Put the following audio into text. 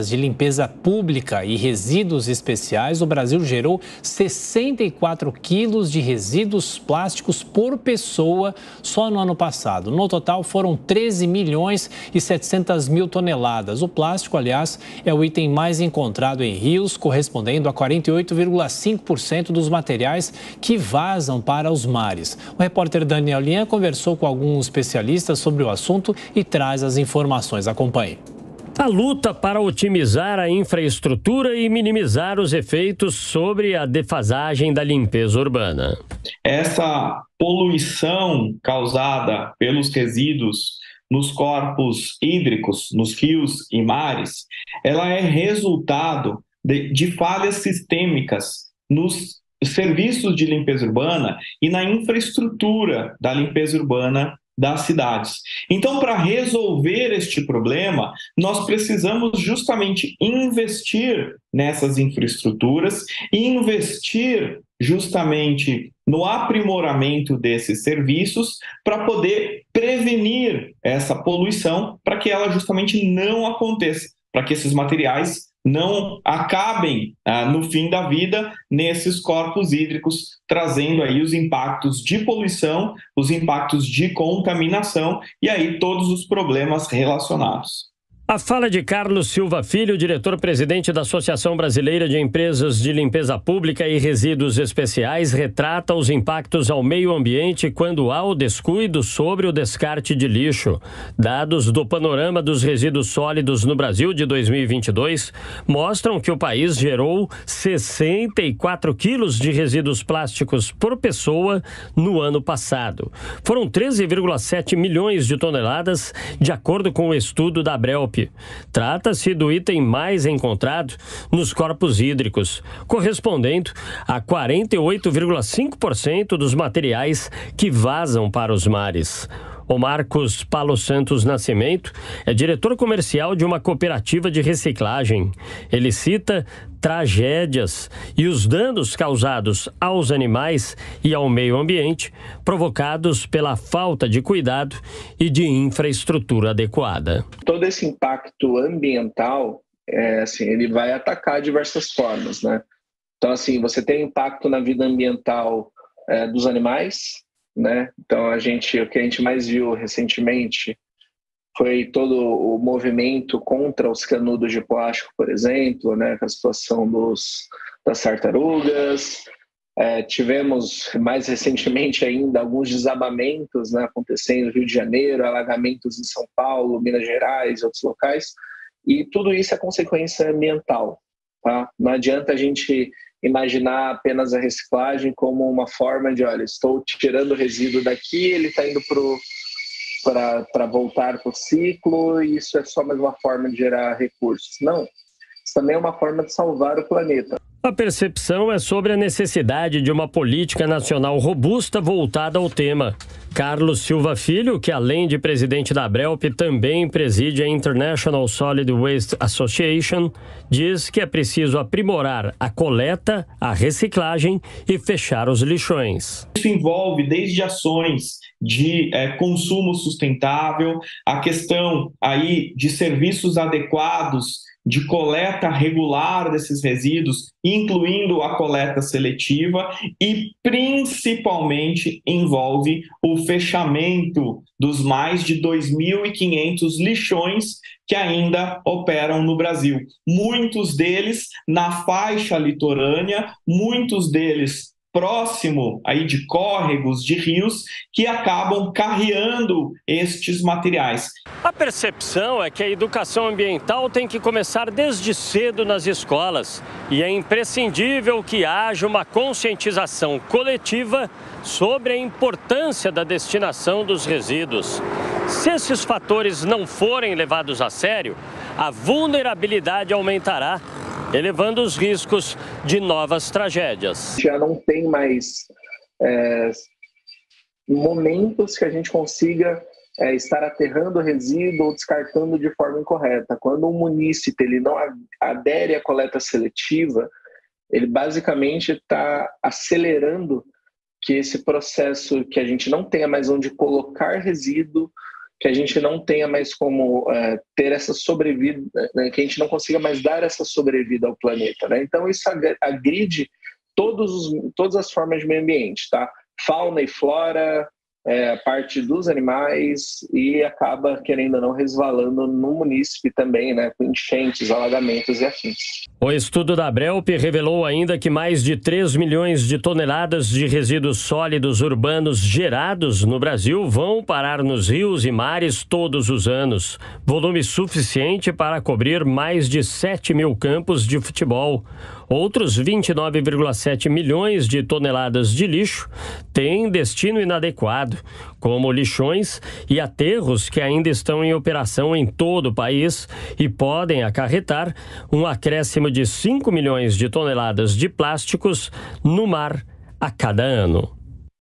de limpeza pública e resíduos especiais, o Brasil gerou 64 quilos de resíduos plásticos por pessoa só no ano passado. No total, foram 13 milhões e 700 mil toneladas. O plástico, aliás, é o item mais encontrado em rios, correspondendo a 48,5% dos materiais que vazam para os mares. O repórter Daniel Linha conversou com alguns especialistas sobre o assunto e traz as informações. Acompanhe. A luta para otimizar a infraestrutura e minimizar os efeitos sobre a defasagem da limpeza urbana. Essa poluição causada pelos resíduos nos corpos hídricos, nos rios e mares, ela é resultado de, de falhas sistêmicas nos serviços de limpeza urbana e na infraestrutura da limpeza urbana das cidades. Então, para resolver este problema, nós precisamos justamente investir nessas infraestruturas e investir justamente no aprimoramento desses serviços para poder prevenir essa poluição, para que ela justamente não aconteça, para que esses materiais não acabem ah, no fim da vida nesses corpos hídricos, trazendo aí os impactos de poluição, os impactos de contaminação e aí todos os problemas relacionados. A fala de Carlos Silva Filho, diretor-presidente da Associação Brasileira de Empresas de Limpeza Pública e Resíduos Especiais, retrata os impactos ao meio ambiente quando há o descuido sobre o descarte de lixo. Dados do Panorama dos Resíduos Sólidos no Brasil de 2022 mostram que o país gerou 64 quilos de resíduos plásticos por pessoa no ano passado. Foram 13,7 milhões de toneladas, de acordo com o estudo da Brelp. Trata-se do item mais encontrado nos corpos hídricos, correspondendo a 48,5% dos materiais que vazam para os mares. O Marcos Paulo Santos Nascimento é diretor comercial de uma cooperativa de reciclagem. Ele cita tragédias e os danos causados aos animais e ao meio ambiente provocados pela falta de cuidado e de infraestrutura adequada. Todo esse impacto ambiental, é, assim, ele vai atacar diversas formas, né? Então, assim, você tem impacto na vida ambiental é, dos animais, né? Então a gente, o que a gente mais viu recentemente foi todo o movimento contra os canudos de plástico, por exemplo, né? A situação dos das tartarugas. É, tivemos mais recentemente ainda alguns desabamentos né, acontecendo no Rio de Janeiro, alagamentos em São Paulo, Minas Gerais, outros locais, e tudo isso é consequência ambiental. Tá? Não adianta a gente imaginar apenas a reciclagem como uma forma de, olha, estou tirando o resíduo daqui, ele está indo para voltar para o ciclo e isso é só mais uma forma de gerar recursos. Não, isso também é uma forma de salvar o planeta. A percepção é sobre a necessidade de uma política nacional robusta voltada ao tema. Carlos Silva Filho, que além de presidente da Brelp, também preside a International Solid Waste Association, diz que é preciso aprimorar a coleta, a reciclagem e fechar os lixões. Isso envolve desde ações de é, consumo sustentável, a questão aí de serviços adequados de coleta regular desses resíduos, incluindo a coleta seletiva, e principalmente envolve o fechamento dos mais de 2.500 lixões que ainda operam no Brasil. Muitos deles na faixa litorânea, muitos deles próximo aí de córregos, de rios, que acabam carreando estes materiais. A percepção é que a educação ambiental tem que começar desde cedo nas escolas e é imprescindível que haja uma conscientização coletiva sobre a importância da destinação dos resíduos. Se esses fatores não forem levados a sério, a vulnerabilidade aumentará elevando os riscos de novas tragédias. Já não tem mais é, momentos que a gente consiga é, estar aterrando resíduo ou descartando de forma incorreta. Quando um munícipe ele não adere à coleta seletiva, ele basicamente está acelerando que esse processo, que a gente não tenha mais onde colocar resíduo, que a gente não tenha mais como é, ter essa sobrevida, né, que a gente não consiga mais dar essa sobrevida ao planeta. Né? Então, isso agride todos os, todas as formas de meio ambiente, tá? Fauna e flora, é, parte dos animais e acaba, querendo ou não, resvalando no munícipe também, né, com enchentes, alagamentos e afins. O estudo da Brelp revelou ainda que mais de 3 milhões de toneladas de resíduos sólidos urbanos gerados no Brasil vão parar nos rios e mares todos os anos. Volume suficiente para cobrir mais de 7 mil campos de futebol. Outros 29,7 milhões de toneladas de lixo têm destino inadequado, como lixões e aterros que ainda estão em operação em todo o país e podem acarretar um acréscimo de 5 milhões de toneladas de plásticos no mar a cada ano.